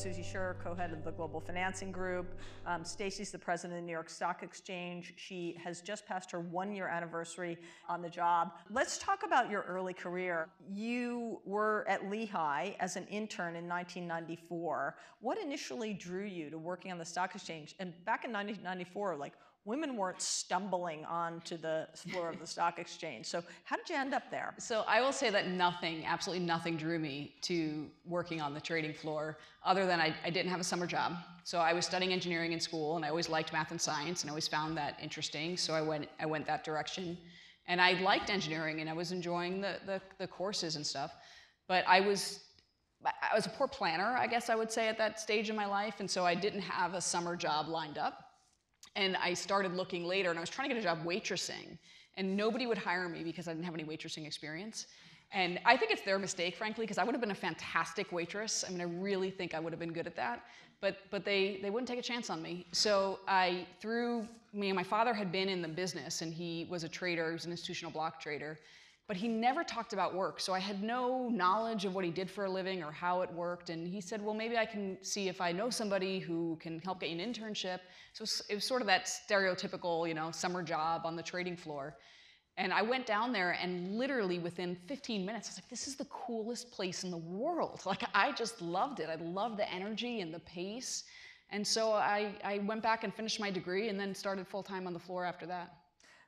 Susie Scher, co-head of the Global Financing Group. Um, Stacey's the president of the New York Stock Exchange. She has just passed her one-year anniversary on the job. Let's talk about your early career. You were at Lehigh as an intern in 1994. What initially drew you to working on the stock exchange? And back in 1994, like women weren't stumbling onto the floor of the stock exchange. So how did you end up there? So I will say that nothing, absolutely nothing drew me to working on the trading floor other than I, I, didn't have a summer job. So I was studying engineering in school and I always liked math and science and I always found that interesting. So I went, I went that direction. And I liked engineering and I was enjoying the, the, the courses and stuff. But I was I was a poor planner, I guess I would say, at that stage in my life, and so I didn't have a summer job lined up. And I started looking later, and I was trying to get a job waitressing, and nobody would hire me because I didn't have any waitressing experience. And I think it's their mistake, frankly, because I would have been a fantastic waitress. I mean, I really think I would have been good at that. But, but they, they wouldn't take a chance on me. So I, through me, and my father had been in the business, and he was a trader, he was an institutional block trader but he never talked about work. So I had no knowledge of what he did for a living or how it worked. And he said, well, maybe I can see if I know somebody who can help get you an internship. So it was sort of that stereotypical, you know, summer job on the trading floor. And I went down there and literally within 15 minutes, I was like, this is the coolest place in the world. Like I just loved it. I loved the energy and the pace. And so I, I went back and finished my degree and then started full time on the floor after that.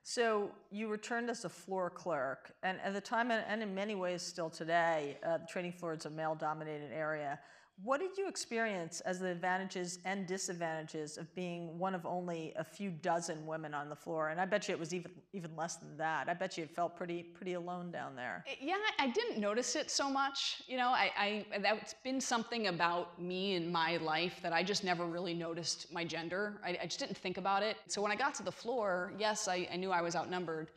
So you returned as a floor clerk, and at the time, and in many ways still today, uh, the trading floor is a male-dominated area. What did you experience as the advantages and disadvantages of being one of only a few dozen women on the floor? And I bet you it was even even less than that. I bet you it felt pretty pretty alone down there. Eh, yeah, I didn't notice it so much. You know, I, I that's been something about me in my life that I just never really noticed my gender. I, I just didn't think about it. So when I got to the floor, yes, I, I knew I was outnumbered.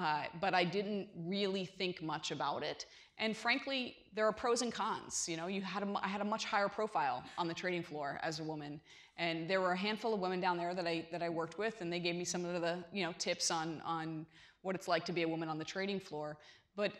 Uh, but I didn't really think much about it. And frankly, there are pros and cons. You know, you had a, I had a much higher profile on the trading floor as a woman, and there were a handful of women down there that I that I worked with, and they gave me some of the you know tips on on what it's like to be a woman on the trading floor. But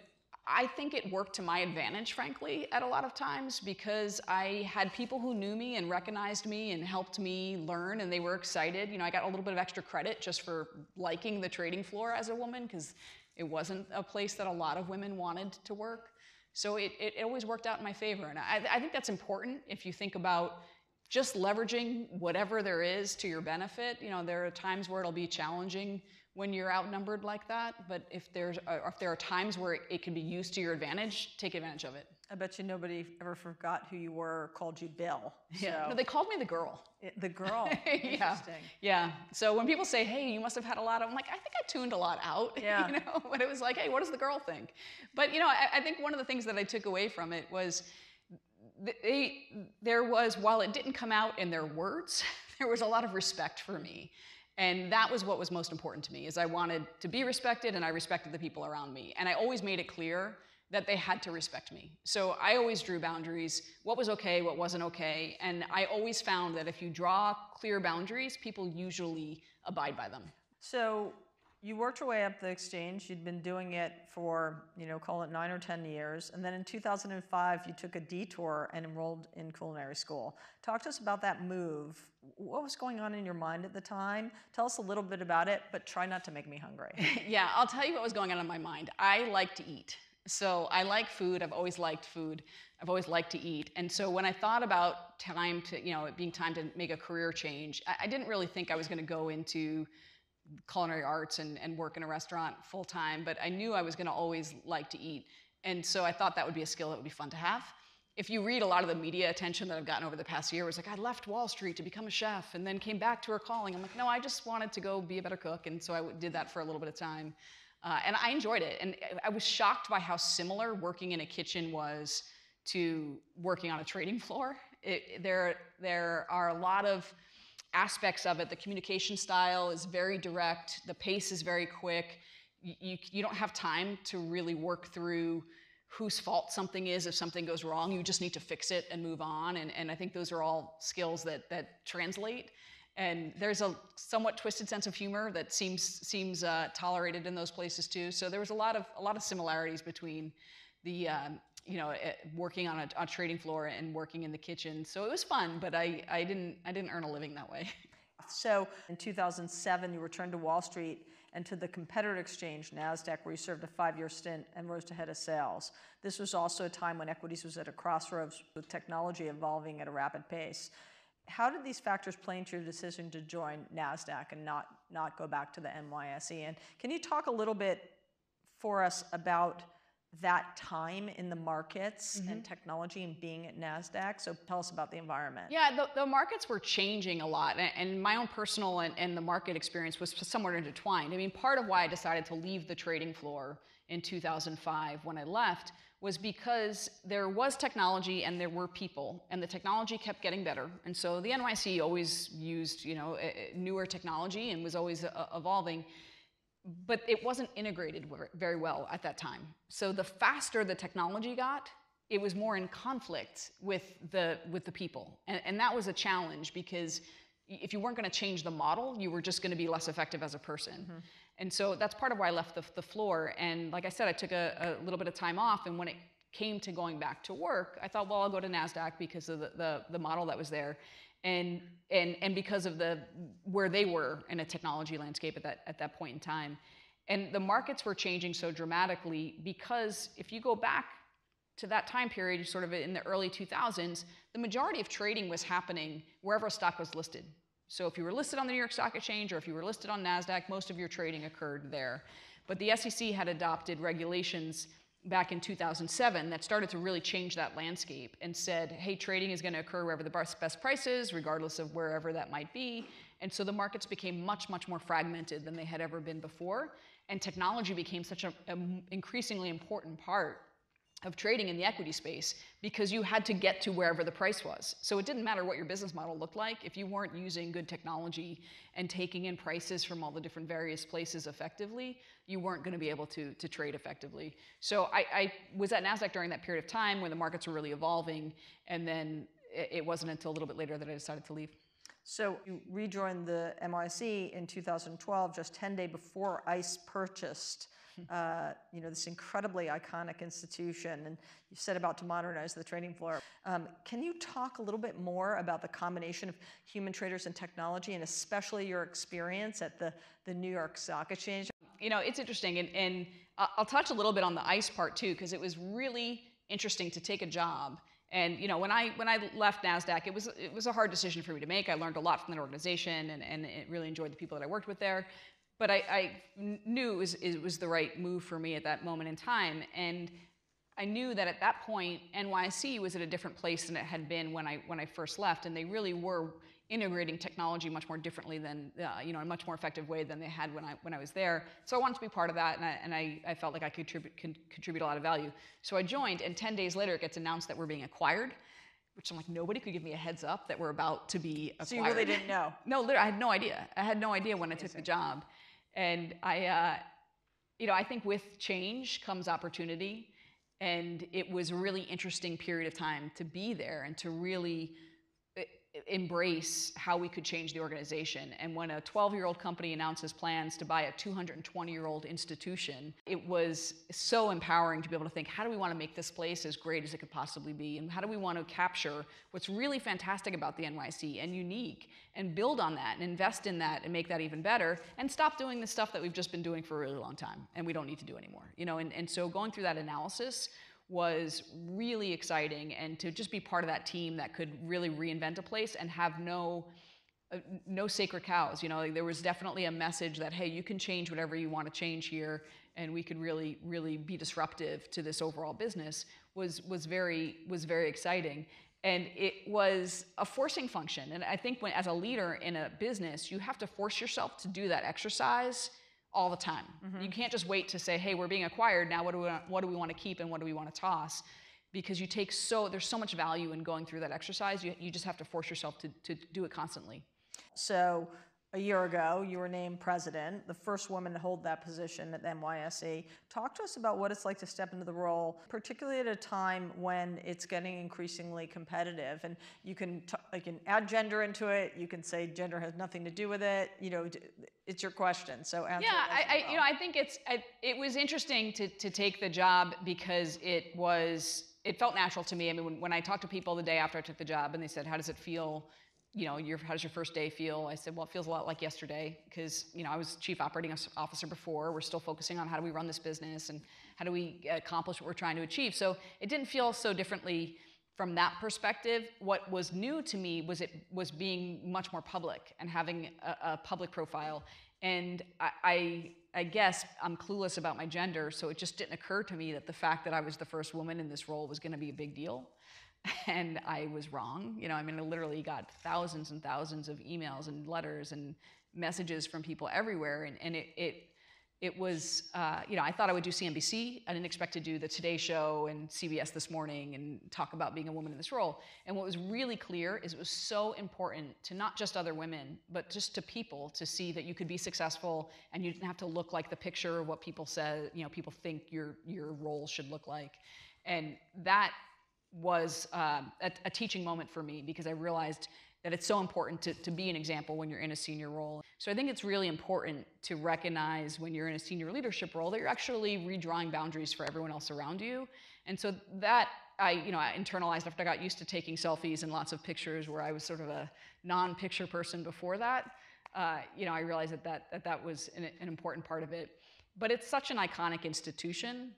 I think it worked to my advantage, frankly, at a lot of times because I had people who knew me and recognized me and helped me learn, and they were excited. You know, I got a little bit of extra credit just for liking the trading floor as a woman because it wasn't a place that a lot of women wanted to work. So it, it, always worked out in my favor. And I, I think that's important if you think about just leveraging whatever there is to your benefit. You know, there are times where it'll be challenging when you're outnumbered like that, but if there's uh, if there are times where it, can be used to your advantage, take advantage of it. I bet you nobody ever forgot who you were called you Bill. Yeah. No, they called me the girl. It, the girl. yeah. Yeah. So when people say, hey, you must have had a lot of, I'm like, I think I tuned a lot out. Yeah. you know, but it was like, hey, what does the girl think? But, you know, I, I think one of the things that I took away from it was they, there was, while it didn't come out in their words, there was a lot of respect for me. And that was what was most important to me, is I wanted to be respected and I respected the people around me. And I always made it clear that they had to respect me. So I always drew boundaries, what was okay, what wasn't okay, and I always found that if you draw clear boundaries, people usually abide by them. So you worked your way up the exchange. You'd been doing it for, you know, call it nine or 10 years. And then in 2005, you took a detour and enrolled in culinary school. Talk to us about that move. What was going on in your mind at the time? Tell us a little bit about it, but try not to make me hungry. yeah, I'll tell you what was going on in my mind. I like to eat. So I like food. I've always liked food. I've always liked to eat. And so when I thought about time to, you know, it being time to make a career change, I, I didn't really think I was going to go into culinary arts and, and work in a restaurant full time, but I knew I was going to always like to eat. And so I thought that would be a skill that would be fun to have. If you read a lot of the media attention that I've gotten over the past year, it was like, I left Wall Street to become a chef and then came back to her calling. I'm like, no, I just wanted to go be a better cook. And so I did that for a little bit of time. Uh, and I enjoyed it. And I was shocked by how similar working in a kitchen was to working on a trading floor. It, there, there are a lot of aspects of it. The communication style is very direct, the pace is very quick. You, you, you don't have time to really work through whose fault something is if something goes wrong. You just need to fix it and move on. And, and I think those are all skills that, that translate. And there's a somewhat twisted sense of humor that seems seems uh, tolerated in those places too. So there was a lot of a lot of similarities between the um, you know, eh, working on a, a trading floor and working in the kitchen. So it was fun, but I, I didn't I didn't earn a living that way. So in 2007, you returned to Wall Street and to the competitor exchange, NASDAQ, where you served a five year stint and rose to head of sales. This was also a time when equities was at a crossroads with technology evolving at a rapid pace. How did these factors play into your decision to join NASDAQ and not, not go back to the NYSE? And can you talk a little bit for us about that time in the markets mm-hmm. and technology and being at NASDAQ. So tell us about the environment. Yeah, the, the markets were changing a lot. And, and my own personal and, and, the market experience was somewhat intertwined. I mean, part of why I decided to leave the trading floor in 2005 when I left was because there was technology and there were people and the technology kept getting better and so the NYSE always used you know newer technology and was always uh, evolving but it wasn't integrated very well at that time. So the faster the technology got, it was more in conflict with the with the people, and, and that was a challenge because if you weren't going to change the model, you were just going to be less effective as a person. Mm-hmm. And so that's part of why I left the, the floor. And like I said, I took a, a, little bit of time off. And when it came to going back to work, I thought, well, I'll go to NASDAQ because of the, the, the model that was there and and and because of the where they were in a technology landscape at that at that point in time. And the markets were changing so dramatically because if you go back to that time period sort of in the early 2000s the majority of trading was happening wherever a stock was listed. So if you were listed on the new york stock exchange or if you were listed on nasdaq most of your trading occurred there. But the sec had adopted regulations back in 2007 that started to really change that landscape and said, hey, trading is going to occur wherever the best price is, regardless of wherever that might be. And so the markets became much, much more fragmented than they had ever been before. And technology became such an increasingly important part of trading in the equity space because you had to get to wherever the price was. So it didn't matter what your business model looked like if you weren't using good technology and taking in prices from all the different various places effectively, you weren't going to be able to, to trade effectively. So I, I was at NASDAQ during that period of time when the markets were really evolving, and then it, wasn't until a little bit later that I decided to leave. So you rejoined the NYSE in 2012, just 10 days before ICE purchased uh, you know, this incredibly iconic institution, and you set about to modernize the trading floor. Um, can you talk a little bit more about the combination of human traders and technology, and especially your experience at the, the New York Stock Exchange? You know, it's interesting, and, and I'll touch a little bit on the ICE part too, because it was really interesting to take a job and you know, when I when I left Nasdaq, it was it was a hard decision for me to make. I learned a lot from that organization, and and really enjoyed the people that I worked with there but I, I knew it was, it was the right move for me at that moment in time. And I knew that at that point, NYSE was at a different place than it had been when I, when I first left. And they really were integrating technology much more differently than, uh, you know, in a much more effective way than they had when I, when I was there. So I wanted to be part of that, and I, and I, I felt like I could contribute, contribute a lot of value. So I joined, and 10 days later, it gets announced that we're being acquired which I'm like, nobody could give me a heads up that we're about to be acquired. So you really didn't know? no, literally, I had no idea. I had no idea when I took the job. And I, uh, you know, I think with change comes opportunity. And it was a really interesting period of time to be there and to really embrace how we could change the organization. And when a 12 year old company announces plans to buy a 220 year old institution, it was so empowering to be able to think how do we want to make this place as great as it could possibly be? And how do we want to capture what's really fantastic about the NYSE and unique and build on that and invest in that and make that even better and stop doing the stuff that we've just been doing for a really long time and we don't need to do anymore. You know, and, and so going through that analysis was really exciting and to just be part of that team that could really reinvent a place and have no uh, no sacred cows you know like there was definitely a message that hey you can change whatever you want to change here and we could really really be disruptive to this overall business was was very was very exciting. And it was a forcing function. And i think when as a leader in a business you have to force yourself to do that exercise all the time. Mm-hmm. You can't just wait to say, hey, we're being acquired. Now, what do, we, what do we want to keep and what do we want to toss? Because you take so, there's so much value in going through that exercise. You, you just have to force yourself to, to do it constantly. So, a year ago, you were named president, the first woman to hold that position at NYSE. Talk to us about what it's like to step into the role, particularly at a time when it's getting increasingly competitive. And you can, you can add gender into it. You can say gender has nothing to do with it. You know, it's your question. So answer yeah, I, I, you know, I think it's I, it was interesting to to take the job because it was it felt natural to me. I mean, when, when I talked to people the day after I took the job and they said, how does it feel? You know, your, how does your first day feel? I said, well, it feels a lot like yesterday because, you know, I was chief operating officer before. We're still focusing on how do we run this business and how do we accomplish what we're trying to achieve. So it didn't feel so differently from that perspective. What was new to me was it was being much more public and having a, a public profile. And I, I, I guess I'm clueless about my gender, so it just didn't occur to me that the fact that I was the first woman in this role was going to be a big deal and I was wrong. You know, I mean, I literally got thousands and thousands of emails and letters and messages from people everywhere, and, and it, it it was, uh, you know, I thought I would do CNBC. I didn't expect to do the Today Show and CBS This Morning and talk about being a woman in this role. And what was really clear is it was so important to not just other women, but just to people to see that you could be successful and you didn't have to look like the picture of what people say, you know, people think your your role should look like. And that was uh, a, a teaching moment for me because I realized that it's so important to, to be an example when you're in a senior role. So I think it's really important to recognize when you're in a senior leadership role that you're actually redrawing boundaries for everyone else around you. And so that I, you know, I internalized after I got used to taking selfies and lots of pictures where I was sort of a non-picture person before that. Uh, you know, I realized that that, that, that was an, an important part of it. But it's such an iconic institution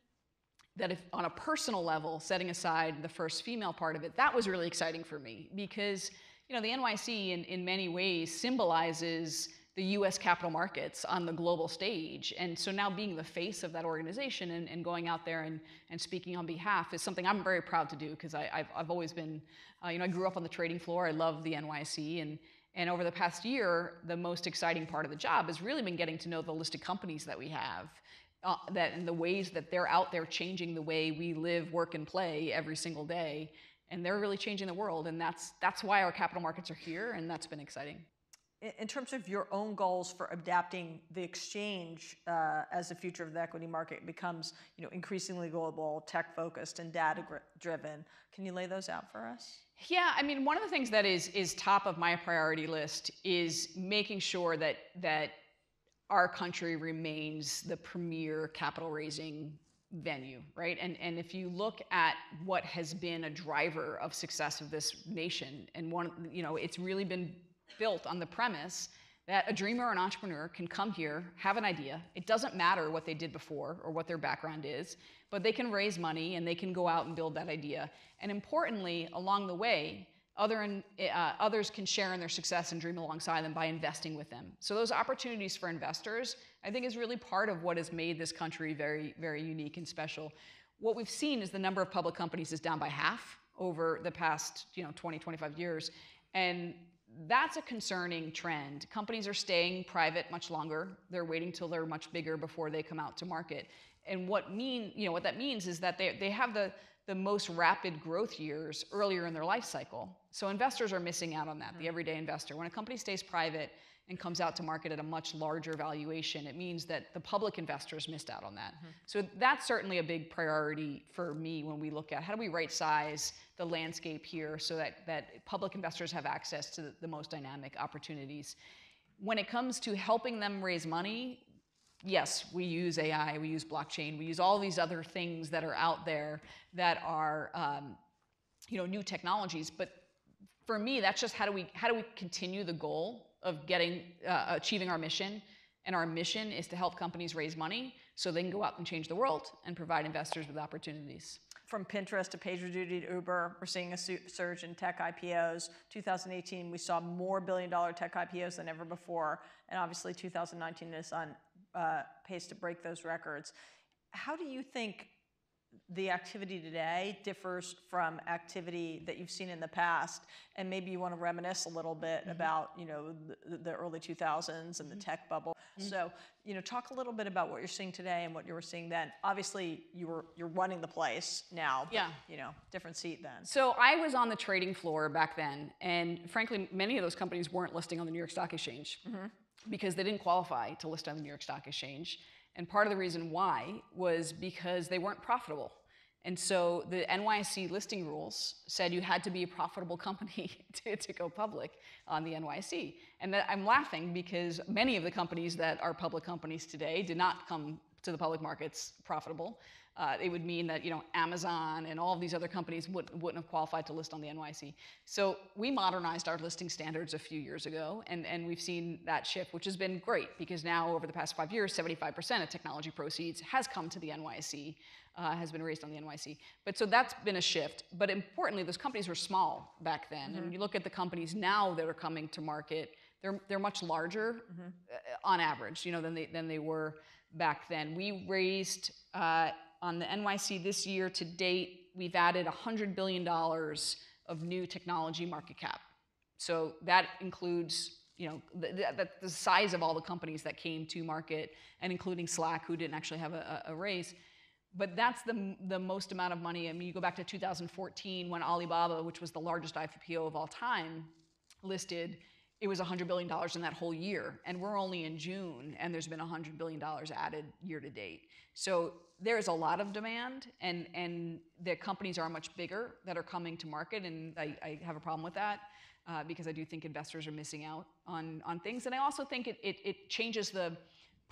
that if on a personal level, setting aside the first female part of it, that was really exciting for me because you know, the NYSE in, in many ways symbolizes the US capital markets on the global stage. And so now being the face of that organization and, and going out there and, and speaking on behalf is something I'm very proud to do because I've, I've always been, uh, you know, I grew up on the trading floor. I love the NYSE. And, and over the past year, the most exciting part of the job has really been getting to know the listed companies that we have. Uh, that and the ways that they're out there changing the way we live, work, and play every single day and they're really changing the world. And that's, that's why our capital markets are here, and that's been exciting. In terms of your own goals for adapting the exchange uh, as the future of the equity market becomes you know, increasingly global, tech focused, and data driven, can you lay those out for us? Yeah, I mean, one of the things that is, is top of my priority list is making sure that, that our country remains the premier capital raising venue, right? And, and if you look at what has been a driver of success of this nation, and one, you know, it's really been built on the premise that a dreamer or an entrepreneur can come here, have an idea. It doesn't matter what they did before or what their background is, but they can raise money and they can go out and build that idea. And importantly, along the way, other in, uh, others can share in their success and dream alongside them by investing with them. So those opportunities for investors, I think, is really part of what has made this country very, very unique and special. What we've seen is the number of public companies is down by half over the past, you know, 20, 25 years, and that's a concerning trend. Companies are staying private much longer. They're waiting till they're much bigger before they come out to market. And what mean, you know, what that means is that they, they have the the most rapid growth years earlier in their life cycle. So investors are missing out on that, the everyday investor. When a company stays private and comes out to market at a much larger valuation, it means that the public investors missed out on that. Mm-hmm. So that's certainly a big priority for me when we look at how do we right size the landscape here so that, that public investors have access to the, the most dynamic opportunities. When it comes to helping them raise money, yes, we use AI, we use blockchain, we use all these other things that are out there that are, um, you know, new technologies. But for me, that's just how do we how do we continue the goal of getting uh, achieving our mission? And our mission is to help companies raise money so they can go out and change the world and provide investors with opportunities. From Pinterest to PagerDuty to Uber, we're seeing a surge in tech IPOs. 2018, we saw more billion dollar tech IPOs than ever before. And obviously, 2019 is on uh, pace to break those records. How do you think the activity today differs from activity that you've seen in the past and maybe you want to reminisce a little bit mm-hmm. about you know the, the, early 2000s and the mm-hmm. tech bubble mm-hmm. so you know talk a little bit about what you're seeing today and what you were seeing then obviously you were you're running the place now but, yeah you know different seat then so i was on the trading floor back then and frankly many of those companies weren't listing on the new york stock exchange because they didn't qualify to list on the New York Stock Exchange. And part of the reason why was because they weren't profitable. And so the NYSE listing rules said you had to be a profitable company to, to go public on the NYSE. And that, I'm laughing because many of the companies that are public companies today did not come to the public markets profitable. Uh, it would mean that you know Amazon and all of these other companies would, wouldn't have qualified to list on the NYSE. So we modernized our listing standards a few years ago, and, and we've seen that shift, which has been great because now over the past five years, 75% of technology proceeds has come to the NYSE, uh, has been raised on the NYSE. But so that's been a shift. But importantly, those companies were small back then, mm-hmm. and you look at the companies now that are coming to market, they're they're much larger mm-hmm. uh, on average, you know, than they than they were back then. We raised uh, on the NYSE this year to date, we've added $100 billion of new technology market cap. So that includes you know, the, the, the, size of all the companies that came to market, and including Slack, who didn't actually have a, a, raise. But that's the, the most amount of money. I mean, you go back to 2014 when Alibaba, which was the largest IPO of all time, listed, it was $100 billion in that whole year. And we're only in June, and there's been $100 billion added year to date. So there's a lot of demand, and, and the companies are much bigger that are coming to market, and I, I have a problem with that. Uh, because I do think investors are missing out on, on things. And I also think it, it, it changes the,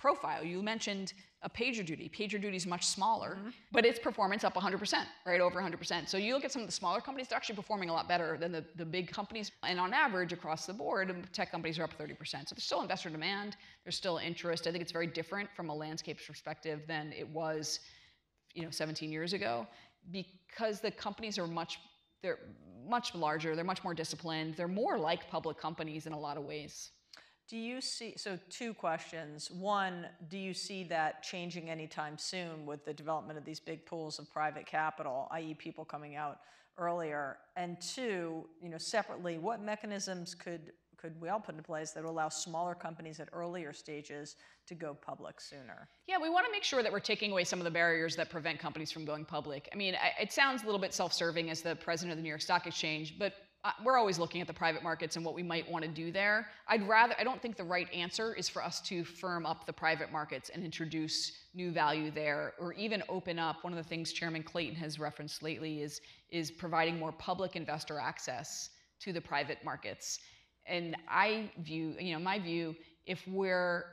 profile. You mentioned a PagerDuty. PagerDuty is much smaller, mm-hmm. but its performance up 100%, right? Over 100%. So you look at some of the smaller companies, they're actually performing a lot better than the, the big companies. And on average, across the board, tech companies are up 30%. So there's still investor demand, there's still interest. I think it's very different from a landscape perspective than it was, you know, 17 years ago, because the companies are much they're much larger, they're much more disciplined, they're more like public companies in a lot of ways. Do you see, so two questions. One, do you see that changing anytime soon with the development of these big pools of private capital, i.e., people coming out earlier? And two, you know, separately, what mechanisms could could we all put into place that would allow smaller companies at earlier stages to go public sooner? Yeah, we want to make sure that we're taking away some of the barriers that prevent companies from going public. I mean, it sounds a little bit self-serving as the president of the New York Stock Exchange, but we're always looking at the private markets and what we might want to do there. I'd rather, I don't think the right answer is for us to firm up the private markets and introduce new value there, or even open up. One of the things Chairman Clayton has referenced lately is, is providing more public investor access to the private markets. And I view, you know, my view, if we're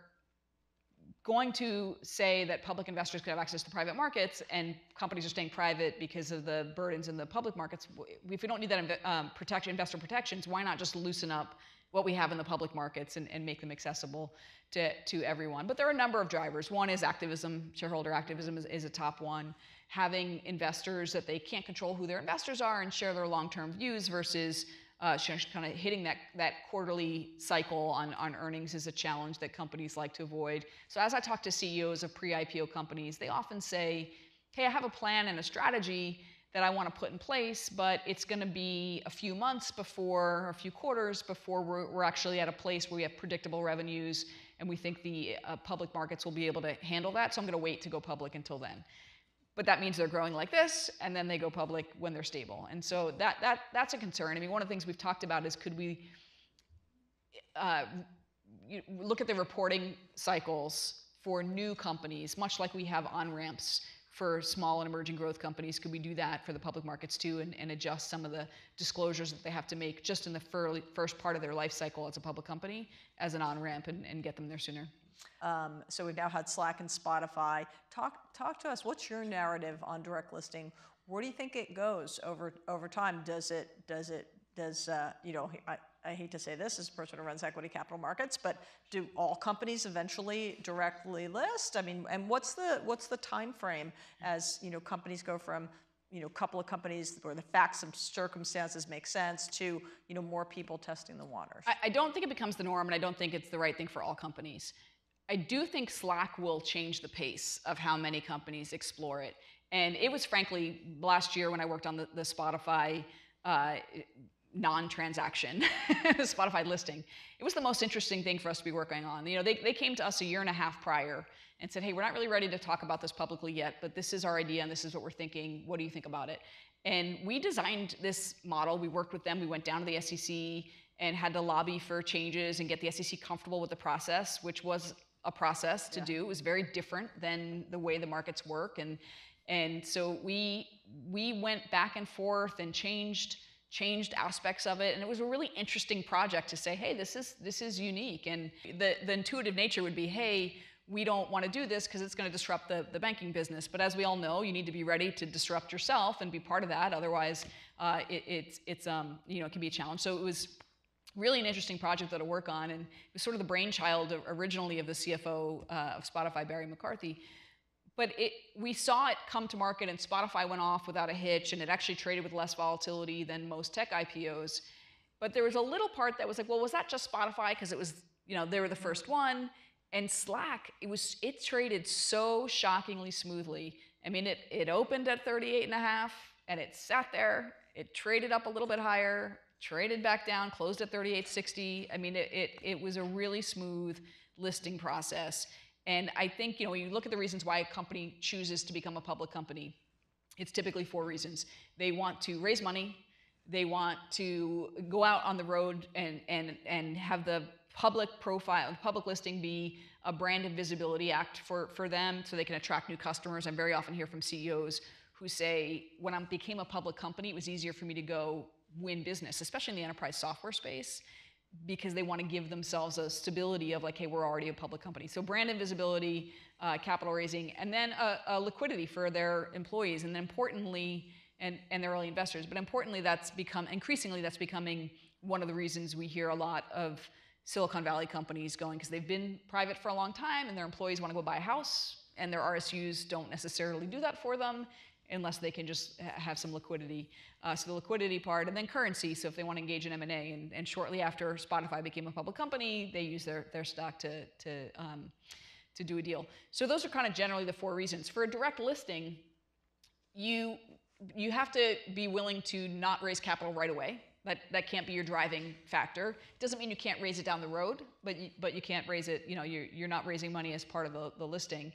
going to say that public investors could have access to private markets and companies are staying private because of the burdens in the public markets, if we don't need that um, investor protections, why not just loosen up what we have in the public markets and, and make them accessible to, to everyone? But there are a number of drivers. One is activism, shareholder activism is, is a top one. Having investors that they can't control who their investors are and share their long-term views versus kind of hitting that, that quarterly cycle on, on earnings is a challenge that companies like to avoid. So as I talk to CEOs of pre-IPO companies, they often say, hey, I have a plan and a strategy that I want to put in place, but it's going to be a few months before, or a few quarters before we're, we're, actually at a place where we have predictable revenues and we think the uh, public markets will be able to handle that. So I'm going to wait to go public until then but that means they're growing like this, and then they go public when they're stable. And so that, that, that's a concern. I mean, one of the things we've talked about is could we uh, look at the reporting cycles for new companies, much like we have on-ramps for small and emerging growth companies. Could we do that for the public markets too and, and adjust some of the disclosures that they have to make just in the first part of their life cycle as a public company as an on-ramp and, and get them there sooner? Um, so we've now had Slack and Spotify. Talk, talk to us. What's your narrative on direct listing? Where do you think it goes over over time? Does it does it does uh, you know? I, I hate to say this as a person who runs equity capital markets, but do all companies eventually directly list? I mean, and what's the what's the time frame as you know companies go from you know, a couple of companies where the facts and circumstances make sense to, you know, more people testing the waters? I, I, don't think it becomes the norm, and I don't think it's the right thing for all companies. I do think Slack will change the pace of how many companies explore it. And it was frankly last year when I worked on the, the Spotify uh, non-transaction, Spotify listing. It was the most interesting thing for us to be working on. You know, they, they came to us a year and a half prior and said, hey, we're not really ready to talk about this publicly yet, but this is our idea and this is what we're thinking. What do you think about it? And we designed this model. We worked with them. We went down to the SEC and had to lobby for changes and get the SEC comfortable with the process, which was a process to yeah. do. It was very different than the way the markets work, and and so we we went back and forth and changed changed aspects of it and it was a really interesting project to say hey this is this is unique and the the intuitive nature would be hey we don't want to do this because it's going to disrupt the, the banking business. But as we all know, you need to be ready to disrupt yourself and be part of that. Otherwise, uh, it, it's, it's um, you know, it can be a challenge. So it was really an interesting project that I work on, and it was sort of the brainchild originally of the CFO uh, of Spotify, Barry McCarthy. But it, we saw it come to market, and Spotify went off without a hitch, and it actually traded with less volatility than most tech IPOs. But there was a little part that was like, well, was that just Spotify because it was, you know, they were the first one? And Slack, it was it traded so shockingly smoothly. I mean, it it opened at 38 and a half and it sat there. It traded up a little bit higher, traded back down, closed at 38.60. I mean, it, it it was a really smooth listing process. And I think, you know, when you look at the reasons why a company chooses to become a public company, it's typically four reasons. They want to raise money, they want to go out on the road and and and have the public profile, public listing be a brand and visibility act for, for them so they can attract new customers. I very often hear from CEOs who say, when I became a public company, it was easier for me to go win business, especially in the enterprise software space, because they want to give themselves a stability of like, hey, we're already a public company. So brand and visibility, uh, capital raising, and then a, a liquidity for their employees, and then importantly, and, and their early investors. But importantly, that's become increasingly that's becoming one of the reasons we hear a lot of Silicon Valley companies going because they've been private for a long time and their employees want to go buy a house and their RSUs don't necessarily do that for them unless they can just have some liquidity. Uh, so the liquidity part, and then currency. So if they want to engage in M&A, and, and shortly after Spotify became a public company, they use their, their stock to, to, um, to do a deal. So those are kind of generally the four reasons. For a direct listing, you, you have to be willing to not raise capital right away. That, that can't be your driving factor. Doesn't mean you can't raise it down the road, but you, but you can't raise it, you know, you're, you're not raising money as part of the, the listing.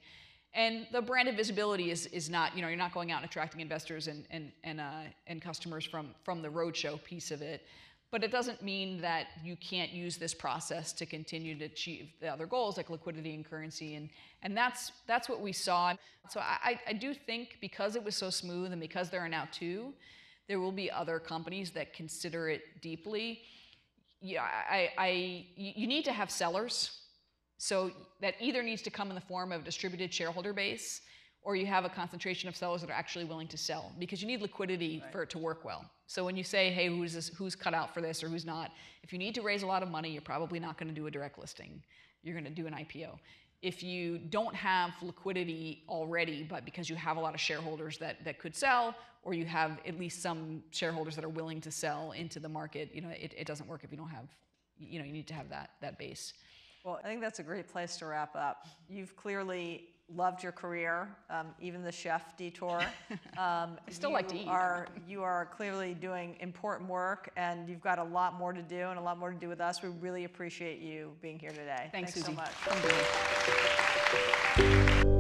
And the branded visibility is, is not, you know, you're not going out and attracting investors and, and, and, uh, and customers from, from the roadshow piece of it. But it doesn't mean that you can't use this process to continue to achieve the other goals like liquidity and currency. And, and that's, that's what we saw. So I, I do think because it was so smooth and because there are now two, there will be other companies that consider it deeply. Yeah, I, I, you need to have sellers. So that either needs to come in the form of a distributed shareholder base or you have a concentration of sellers that are actually willing to sell because you need liquidity right. for it to work well. So when you say, hey, who's, this, who's cut out for this or who's not, if you need to raise a lot of money, you're probably not going to do a direct listing. You're going to do an IPO if you don't have liquidity already, but because you have a lot of shareholders that, that could sell, or you have at least some shareholders that are willing to sell into the market, you know, it, it doesn't work if you don't have, you know, you need to have that, that base. Well, I think that's a great place to wrap up. You've clearly loved your career, um, even the chef detour. Um, I still like to eat. Are, you are clearly doing important work, and you've got a lot more to do and a lot more to do with us. We really appreciate you being here today. Thanks, Thanks so much.